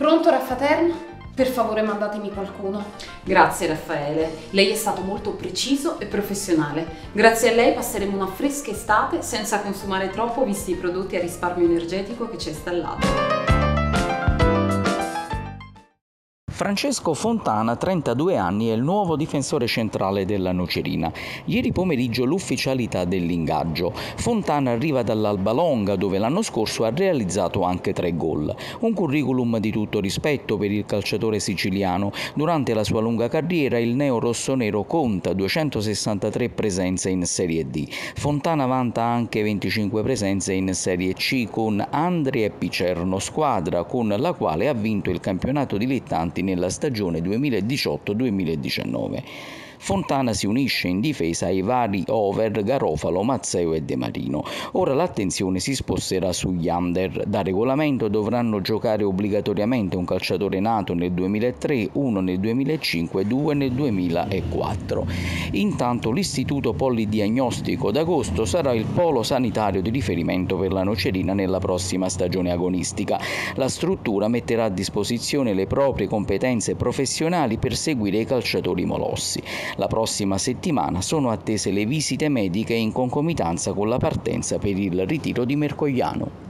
Pronto Raffaterno? Per favore mandatemi qualcuno. Grazie Raffaele, lei è stato molto preciso e professionale. Grazie a lei passeremo una fresca estate senza consumare troppo visti i prodotti a risparmio energetico che ci ha installato. Francesco Fontana, 32 anni, è il nuovo difensore centrale della Nocerina. Ieri pomeriggio l'ufficialità dell'ingaggio. Fontana arriva dall'Alba Longa dove l'anno scorso ha realizzato anche tre gol. Un curriculum di tutto rispetto per il calciatore siciliano. Durante la sua lunga carriera il neo rossonero conta 263 presenze in Serie D. Fontana vanta anche 25 presenze in Serie C con Andri Picerno, squadra con la quale ha vinto il campionato dilettanti nella stagione 2018-2019. Fontana si unisce in difesa ai vari over Garofalo, Mazzeo e De Marino. Ora l'attenzione si sposterà sugli under. Da regolamento dovranno giocare obbligatoriamente un calciatore nato nel 2003, uno nel 2005 e due nel 2004. Intanto l'Istituto Polidiagnostico d'Agosto sarà il polo sanitario di riferimento per la nocerina nella prossima stagione agonistica. La struttura metterà a disposizione le proprie competenze professionali per seguire i calciatori molossi. La prossima settimana sono attese le visite mediche in concomitanza con la partenza per il ritiro di Mercogliano.